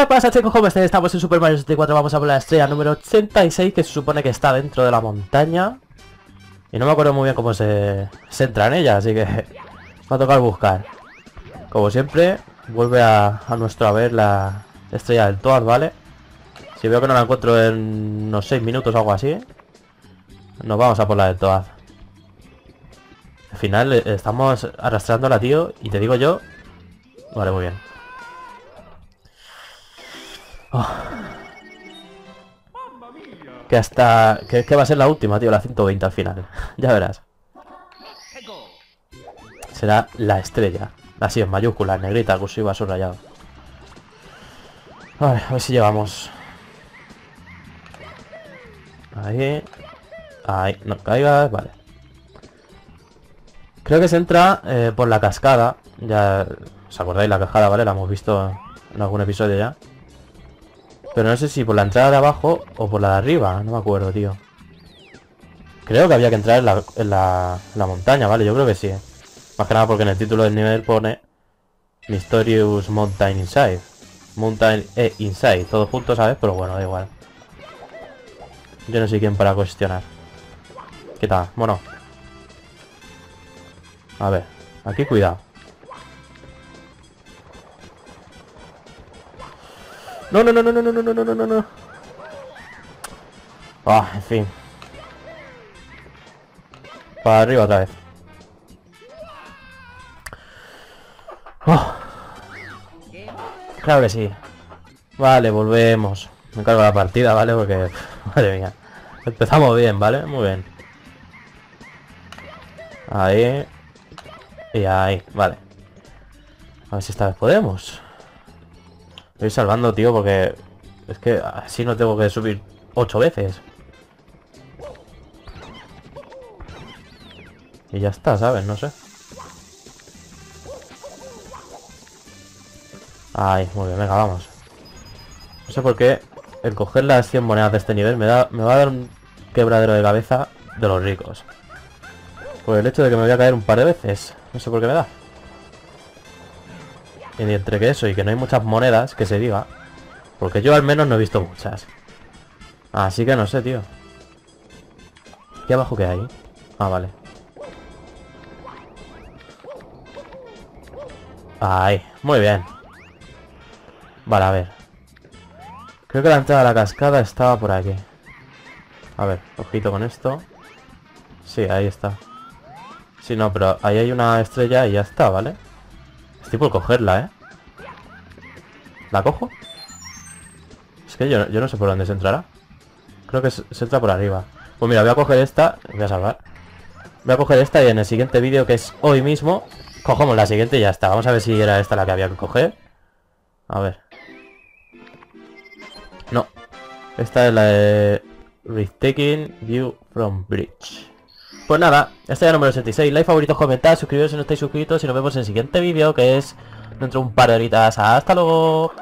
¿Qué pasa chicos? ¿Cómo estáis? Estamos en Super Mario 64, vamos a por la estrella número 86 que se supone que está dentro de la montaña. Y no me acuerdo muy bien cómo se, se entra en ella, así que va a tocar buscar. Como siempre, vuelve a, a nuestro haber la estrella del Toad, ¿vale? Si veo que no la encuentro en unos 6 minutos o algo así, nos vamos a por la del Toad. Al final eh, estamos arrastrándola, tío, y te digo yo... Vale, muy bien. Oh. Que hasta... Que, que va a ser la última, tío, la 120 al final. ya verás. Será la estrella. Así, en mayúsculas, negrita, cursiva, subrayado. Vale, a ver si llevamos. Ahí. Ahí, no caigas, vale. Creo que se entra eh, por la cascada. Ya... ¿Os acordáis la cascada, vale? La hemos visto en algún episodio ya. Pero no sé si por la entrada de abajo o por la de arriba. No me acuerdo, tío. Creo que había que entrar en la, en la, montaña, ¿vale? Yo creo que sí. Más que nada porque en el título del nivel pone Mysterious Mountain Inside. Mountain e Inside. Todos juntos, ¿sabes? Pero bueno, da igual. Yo no sé quién para cuestionar. ¿Qué tal? Bueno. A ver. Aquí cuidado. No, no, no, no, no, no, no, no, no, no, no. Ah, en fin. Para arriba otra vez. Oh. Claro que sí. Vale, volvemos. Me encargo la partida, ¿vale? Porque... Madre mía. Empezamos bien, ¿vale? Muy bien. Ahí. Y ahí, vale. A ver si esta vez podemos. Estoy salvando, tío, porque... Es que así no tengo que subir ocho veces. Y ya está, ¿sabes? No sé. Ay, muy bien, venga, vamos. No sé por qué el coger las 100 monedas de este nivel me, da, me va a dar un quebradero de cabeza de los ricos. Por el hecho de que me voy a caer un par de veces. No sé por qué me da. Y entre que eso y que no hay muchas monedas, que se diga. Porque yo al menos no he visto muchas. Así que no sé, tío. ¿Qué abajo que hay? Ah, vale. Ahí, muy bien. Vale, a ver. Creo que la entrada a la cascada estaba por aquí. A ver, ojito con esto. Sí, ahí está. Sí, no, pero ahí hay una estrella y ya está, ¿vale? Estoy por cogerla, ¿eh? ¿La cojo? Es que yo, no sé por dónde se entrará. Creo que se, se, entra por arriba. Pues mira, voy a coger esta. Voy a salvar. Voy a coger esta y en el siguiente vídeo, que es hoy mismo, cogemos la siguiente y ya está. Vamos a ver si era esta la que había que coger. A ver. No. Esta es la de... Retaking View from Bridge. Pues nada, esta es la número 66. Like, favoritos, comentar, suscribiros si no estáis suscritos y nos vemos en el siguiente vídeo que es dentro de un par de horitas. ¡Hasta luego!